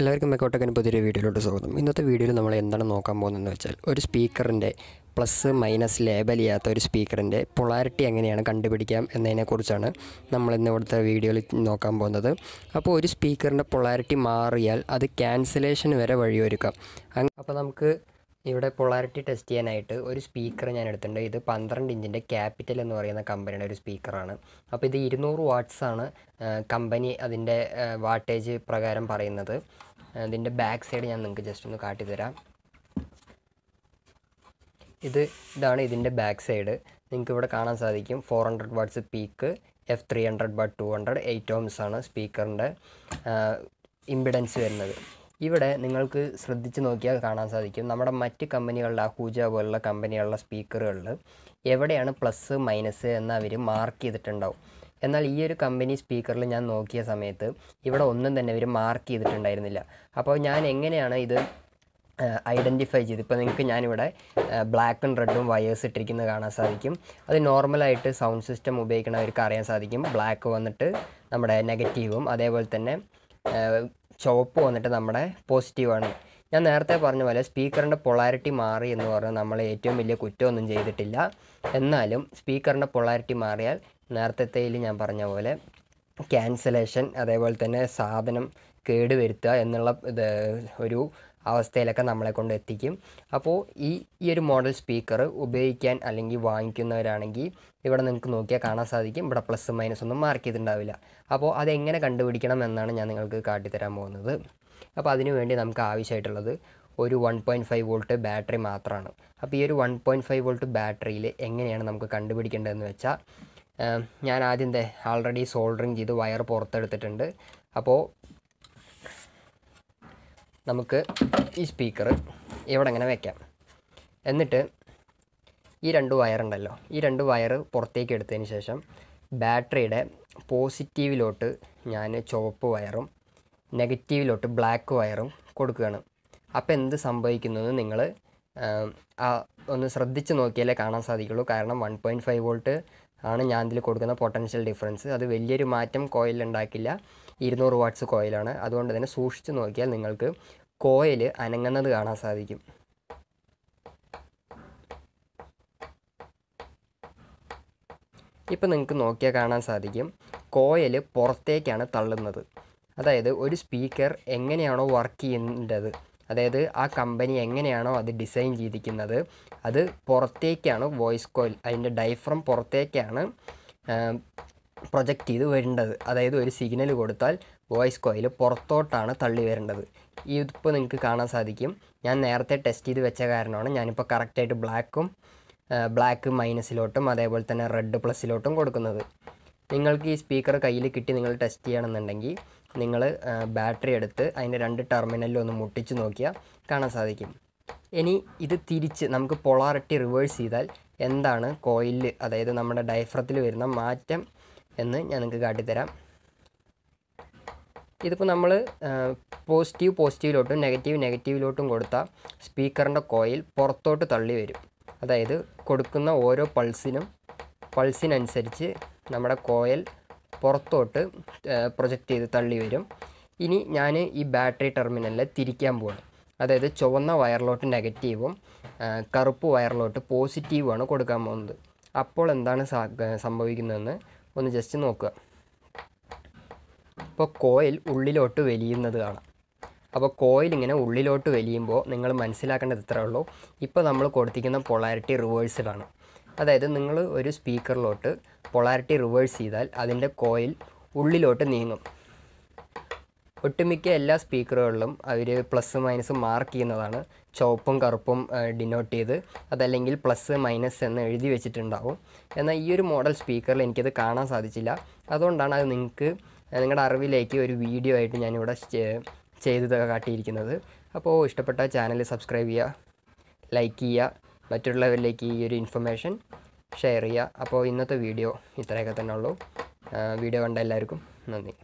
എല്ലാവർക്കും മെക്കോട്ടക്കൻ പുതിയൊരു വീഡിയോയിലോട്ട് സ്വാഗതം. ഇന്നത്തെ വീഡിയോയിൽ നമ്മൾ എന്താണ് നോക്കാൻ പോകുന്നതെന്ന് വെച്ചാൽ ഒരു സ്പീക്കറിന്റെ പ്ലസ് മൈനസ് ലേബൽ ചെയ്യാത്ത ഒരു സ്പീക്കറിന്റെ പൊളാരിറ്റി എങ്ങനെയാണ് കണ്ടുപിടിക്കാം എന്നതിനെക്കുറിച്ചാണ് നമ്മൾ ഇന്ന് ഇവിടുത്തെ വീഡിയോയിൽ നോക്കാൻ പോകുന്നത്. അപ്പോൾ ഒരു സ്പീക്കറിന്റെ പൊളാരിറ്റി മാറിയാൽ അത് ക്യാൻസലേഷൻ വരെ വഴിയൊരുക്കാം. അപ്പോൾ നമുക്ക് ഇവിടെ പൊളാരിറ്റി ടെസ്റ്റ് ചെയ്യാനായിട്ട് ഒരു സ്പീക്കർ ഞാൻ എടുത്തിട്ടുണ്ട്. ഇത് പന്ത്രണ്ട് ഇഞ്ചിന്റെ ക്യാപിറ്റൽ എന്ന് പറയുന്ന കമ്പനിയുടെ ഒരു സ്പീക്കറാണ് അപ്പോൾ ഇത് ഇരുന്നൂറ് വാട്ട്സാണ് കമ്പനി അതിന്റെ വാട്ടേജ് പ്രകാരം പറയുന്നത്. ഇതിന്റെ ബാക്ക് സൈഡ് ഞാൻ നിങ്ങൾക്ക് ജസ്റ്റ് ഒന്ന് കാട്ടിത്തരാം. ഇത് ഇതാണ് ഇതിന്റെ ബാക്ക് സൈഡ് നിങ്ങൾക്ക് ഇവിടെ കാണാൻ സാധിക്കും four hundred watts peak F three hundred watt two hundred eight ohms ആണ് സ്പീക്കറിന്റെ ഇമ്പിഡൻസ് വരുന്നത്. ഇവിടെ നിങ്ങൾക്ക് ശ്രദ്ധിച്ച് നോക്കിയാൽ കാണാൻ സാധിക്കും നമ്മുടെ മറ്റ് കമ്പനികളുടെ അഹൂജ പോലുള്ള കമ്പനികളുടെ സ്പീക്കറുകളിൽ എവിടെയാണ് പ്ലസ് മൈനസ് എന്ന് അവർ മാർക്ക് ചെയ്തിട്ടുണ്ടാവും. എന്നാൽ ഈ ഒരു കമ്പനി സ്പീക്കറിൽ ഞാൻ നോക്കിയ സമയത്ത് ഇവിടെ ഒന്നും തന്നെ ഇവർ മാർക്ക് ചെയ്തിട്ടുണ്ടായിരുന്നില്ല. അപ്പോൾ ഞാൻ എങ്ങനെയാണ് ഇത് ഐഡന്റിഫൈ ചെയ്ത്? ഇപ്പോൾ നിങ്ങൾക്ക് ഞാനിവിടെ ബ്ലാക്കും റെഡും വയേഴ്സ് ഇട്ടിരിക്കുന്നത് കാണാൻ സാധിക്കും. അത് നോർമലായിട്ട് സൗണ്ട് സിസ്റ്റം ഉപയോഗിക്കുന്നവർക്ക് അറിയാൻ സാധിക്കും. ബ്ലാക്ക് വന്നിട്ട് നമ്മുടെ നെഗറ്റീവും അതേപോലെ തന്നെ ചുവപ്പ് വന്നിട്ട് നമ്മുടെ പോസിറ്റീവാണ് ഞാൻ നേരത്തെ പറഞ്ഞ പോലെ സ്പീക്കറിന്റെ പൊളാരിറ്റി മാറി എന്ന് പറഞ്ഞാൽ നമ്മൾ ഏറ്റവും വലിയ കുറ്റമൊന്നും ചെയ്തിട്ടില്ല. എന്നാലും സ്പീക്കറിന്റെ പൊളാരിറ്റി മാറിയാൽ നേരത്തെയിൽ ഞാൻ പറഞ്ഞ പോലെ ക്യാൻസലേഷൻ അതേപോലെ തന്നെ സാധനം കേടുവരുത്തുക എന്നുള്ള ഇത് ഒരു അവസ്ഥയിലൊക്കെ നമ്മളെ കൊണ്ട് എത്തിക്കും. അപ്പോൾ ഈ ഈ ഒരു മോഡൽ സ്പീക്കർ ഉപയോഗിക്കാൻ അല്ലെങ്കിൽ വാങ്ങിക്കുന്നവരാണെങ്കിൽ ഇവിടെ നിങ്ങൾക്ക് നോക്കിയാൽ കാണാൻ സാധിക്കും. ഇവിടെ പ്ലസ് മൈനസ് ഒന്നും മാർക്ക് ചെയ്തിട്ടുണ്ടാവില്ല. അപ്പോൾ അതെങ്ങനെ കണ്ടുപിടിക്കണം എന്നാണ് ഞാൻ നിങ്ങൾക്ക് കാട്ടിത്തരാൻ പോകുന്നത്. അപ്പോൾ അതിനു വേണ്ടി നമുക്ക് ആവശ്യമായിട്ടുള്ളത് ഒരു one point five volt battery മാത്രമാണ്. അപ്പോൾ ഈ ഒരു വൺ പോയിന്റ് ഫൈവ് വോൾട്ട് ബാറ്ററിയിൽ എങ്ങനെയാണ് നമുക്ക് കണ്ടുപിടിക്കേണ്ടതെന്ന് വെച്ചാൽ ഞാൻ ആദ്യം ആൾറെഡി സോൾഡറിങ് ചെയ്ത് വയർ പുറത്തെടുത്തിട്ടുണ്ട്. അപ്പോൾ നമുക്ക് ഈ സ്പീക്കർ ഇവിടെ ഇങ്ങനെ വെക്കാം. എന്നിട്ട് ഈ രണ്ട് വയറുണ്ടല്ലോ ഈ രണ്ട് വയർ പുറത്തേക്ക് എടുത്തതിന് ശേഷം ബാറ്ററിയുടെ പോസിറ്റീവിലോട്ട് ഞാൻ ചുവപ്പ് വയറും നെഗറ്റീവിലോട്ട് ബ്ലാക്ക് വയറും കൊടുക്കുകയാണ്. അപ്പോൾ എന്ത് സംഭവിക്കുന്നത് നിങ്ങൾ ഒന്ന് ശ്രദ്ധിച്ച് നോക്കിയാലേ കാണാൻ സാധിക്കുള്ളൂ. കാരണം വൺ പോയിന്റ് ഫൈവ് വോൾട്ട് ആണ് ഞാൻ ഇതിൽ കൊടുക്കുന്ന പൊട്ടൻഷ്യൽ ഡിഫറൻസ്. അത് വലിയൊരു മാറ്റം കോയിൽ ഉണ്ടാക്കില്ല. ഇരുന്നൂറ് വാട്ട്സ് കോയിലാണ്. അതുകൊണ്ട് തന്നെ സൂക്ഷിച്ച് നോക്കിയാൽ നിങ്ങൾക്ക് കോയിൽ അനങ്ങുന്നത് കാണാൻ സാധിക്കും. ഇപ്പോൾ നിങ്ങൾക്ക് നോക്കിയാൽ കാണാൻ സാധിക്കും. കോയിൽ പുറത്തേക്കാണ് തള്ളുന്നത്. അതായത് ഒരു സ്പീക്കർ എങ്ങനെയാണോ വർക്ക് ചെയ്യേണ്ടത്. അതായത് ആ കമ്പനി എങ്ങനെയാണോ അത് ഡിസൈൻ ചെയ്തിരിക്കുന്നത്. അത് പുറത്തേക്കാണ് വോയിസ് കോയിൽ അതിന്റെ ഡൈഫ്രം പുറത്തേക്കാണ് പ്രൊജക്റ്റ് ചെയ്ത് വരേണ്ടത്. അതായത് ഒരു സിഗ്നൽ കൊടുത്താൽ വോയിസ് കോയിൽ പുറത്തോട്ടാണ് തള്ളി വരേണ്ടത്. ഇതിപ്പോൾ നിങ്ങൾക്ക് കാണാൻ സാധിക്കും. ഞാൻ നേരത്തെ ടെസ്റ്റ് ചെയ്ത് വെച്ച കാരണമാണ് ഞാനിപ്പോൾ കറക്റ്റായിട്ട് ബ്ലാക്കും ബ്ലാക്ക് മൈനസിലോട്ടും അതേപോലെ തന്നെ റെഡ് പ്ലസിലോട്ടും കൊടുക്കുന്നത്. നിങ്ങൾക്ക് ഈ സ്പീക്കർ കയ്യിൽ കിട്ടി നിങ്ങൾ ടെസ്റ്റ് ചെയ്യണമെന്നുണ്ടെങ്കിൽ നിങ്ങൾ ബാറ്ററി എടുത്ത് അതിന്റെ രണ്ട് ടെർമിനലിൽ ഒന്ന് മുട്ടിച്ച് നോക്കിയാൽ കാണാൻ സാധിക്കും. ഇനി ഇത് തിരിച്ച് നമുക്ക് പൊളാറിറ്റി റിവേഴ്സ് ചെയ്താൽ എന്താണ് കോയിലിൽ അതായത് നമ്മുടെ ഡയഫ്രത്തിൽ വരുന്ന മാറ്റം എന്ന് ഞാൻ നിങ്ങൾക്ക് കാട്ടിത്തരാം. ഇതിപ്പോൾ നമ്മൾ പോസിറ്റീവ് പോസിറ്റീവിലോട്ടും നെഗറ്റീവ് നെഗറ്റീവിലോട്ടും കൊടുത്ത സ്പീക്കറിന്റെ കോയിൽ പുറത്തോട്ട് തള്ളി വരും. അതായത് കൊടുക്കുന്ന ഓരോ പൾസിനും പൾസിനനുസരിച്ച് നമ്മുടെ കോയിൽ പുറത്തോട്ട് പ്രൊജക്റ്റ് ചെയ്ത് തള്ളി വരും. ഇനി ഞാൻ ഈ ബാറ്ററി ടെർമിനലിൽ തിരിക്കാൻ പോവാണ്. അതായത് ചുവന്ന വയറിലോട്ട് നെഗറ്റീവും കറുപ്പ് വയറിലോട്ട് പോസിറ്റീവുമാണ് കൊടുക്കാൻ പോകുന്നത്. അപ്പോൾ എന്താണ് സംഭവിക്കുന്നതെന്ന് ഒന്ന് ജസ്റ്റ് നോക്കുക. അപ്പോൾ കോയിൽ ഉള്ളിലോട്ട് വലിയുന്നത് കാണാം. അപ്പോൾ കോയിൽ ഇങ്ങനെ ഉള്ളിലോട്ട് വലിയുമ്പോൾ നിങ്ങൾ മനസ്സിലാക്കേണ്ടത് ഇത്രേ ഉള്ളൂ. ഇപ്പോൾ നമ്മൾ കൊടുത്തിരിക്കുന്ന പൊളാരിറ്റി റിവേഴ്സിലാണ് അതായത് നിങ്ങൾ ഒരു സ്പീക്കറിലോട്ട് പൊളാരിറ്റി റിവേഴ്സ് ചെയ്താൽ അതിന്റെ കോയിൽ ഉള്ളിലോട്ട് നീങ്ങും. ഒട്ടുമിക്ക എല്ലാ സ്പീക്കറുകളിലും അവർ പ്ലസ് മൈനസ് മാർക്ക് ചെയ്യുന്നതാണ്. ചുവപ്പും കറുപ്പും ഡിനോട്ട് ചെയ്ത് അതല്ലെങ്കിൽ പ്ലസ് മൈനസ് എന്ന് എഴുതി വെച്ചിട്ടുണ്ടാവും. എന്നാൽ ഈ ഒരു മോഡൽ സ്പീക്കറിൽ എനിക്കത് കാണാൻ സാധിച്ചില്ല. അതുകൊണ്ടാണ് അത് നിങ്ങൾക്ക് നിങ്ങളുടെ അറിവിലേക്ക് ഒരു വീഡിയോ ആയിട്ട് ഞാനിവിടെ ചെയ്ത് കാട്ടിയിരിക്കുന്നത്. അപ്പോൾ ഇഷ്ടപ്പെട്ട ചാനൽ സബ്സ്ക്രൈബ് ചെയ്യുക ലൈക്ക് ചെയ്യുക. മറ്റുള്ളവരിലേക്ക് ഈ ഒരു ഇൻഫർമേഷൻ ഷെയർ ചെയ്യുക. അപ്പോൾ ഇന്നത്തെ വീഡിയോ ഇത്രയൊക്കെ തന്നെ ഉള്ളൂ. വീഡിയോ കണ്ട എല്ലാവർക്കും നന്ദി.